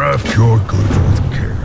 Craft your goods with care.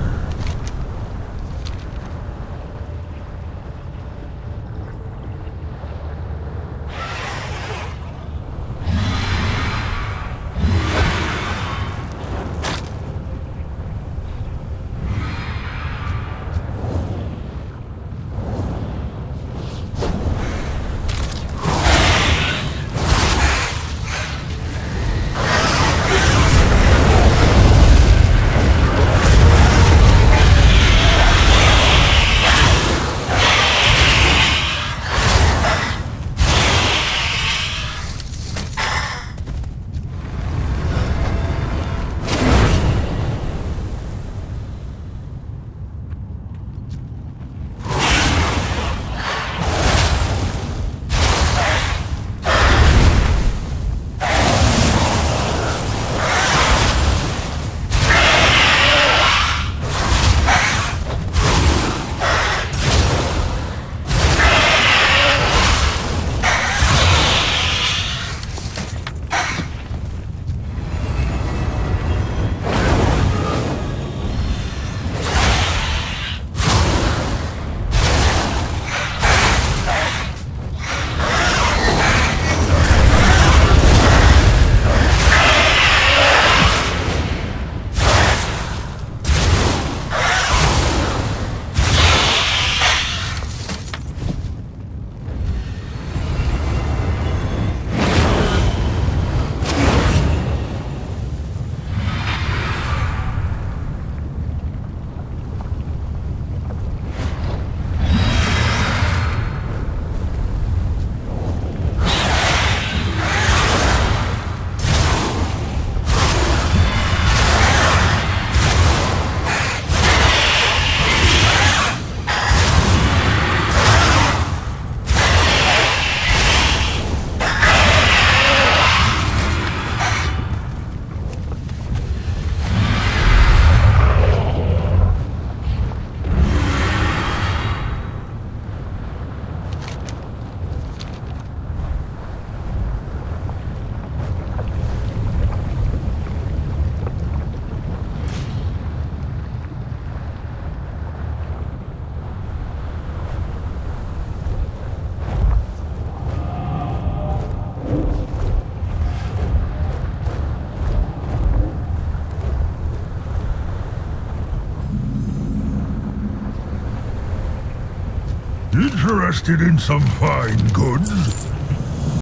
Interested in some fine goods?